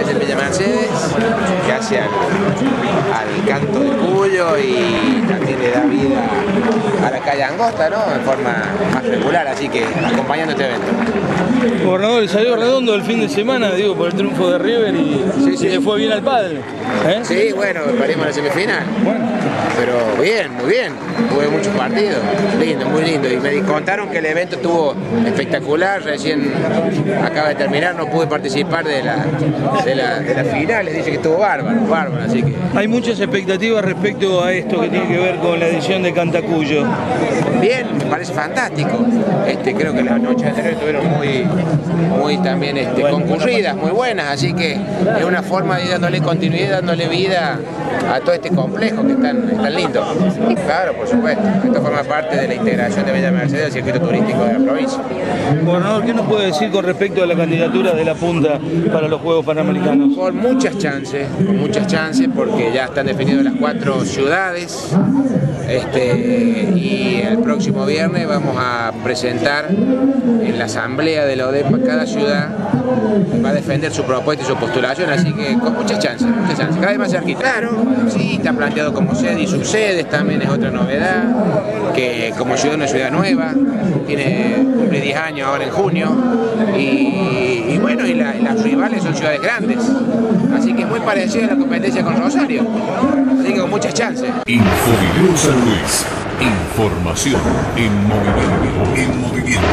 organización Villa Mercedes, que hace al, al canto de Cuyo y también le da vida a la calle Angosta, ¿no? En forma más regular, así que acompañando este evento. Gobernador, le salió redondo el fin de semana, digo, por el triunfo de River y, Sí, sí. y le fue bien al padre. ¿eh? Sí, bueno, parimos la semifinal. Bueno, Pero bien, muy bien. Tuve muchos partidos. Lindo, muy lindo. Y me contaron que el evento estuvo espectacular. Recién acaba de terminar, no pude participar de la, de la, de la final. Les dice que estuvo bárbaro, bárbaro. Así que hay muchas expectativas respecto a esto que tiene que ver con la edición de Cantacuyo. bien, me parece fantástico. Este, creo que las noches anteriores estuvieron muy, muy también este, concurridas, muy buenas. Así que es una forma de ir dándole continuidad, dándole vida a todo este complejo que es tan, es tan lindo. Claro, por supuesto. Esto forma parte de la integración de Bella Mercedes al circuito turístico de la provincia. Gobernador, ¿qué nos puede decir con respecto a la candidatura de la punta para los Juegos Panamericanos? Con muchas chances, con muchas chances, porque ya están definidas las cuatro ciudades. Este, y el próximo viernes vamos a presentar en la asamblea de la ODEPA cada ciudad va a defender su propuesta y su postulación, así que con muchas chances, muchas chances, cada vez más cerquita. Claro, sí, está planteado como sede y subsedes también es otra novedad, que como ciudad una ciudad nueva, tiene, cumple 10 años ahora en junio, y, bueno, y, la- y las rivales son ciudades grandes, así que es muy parecida a la competencia con Rosario, así que con muchas chances. Infovideo San Luis. Información en movimiento. En movimiento.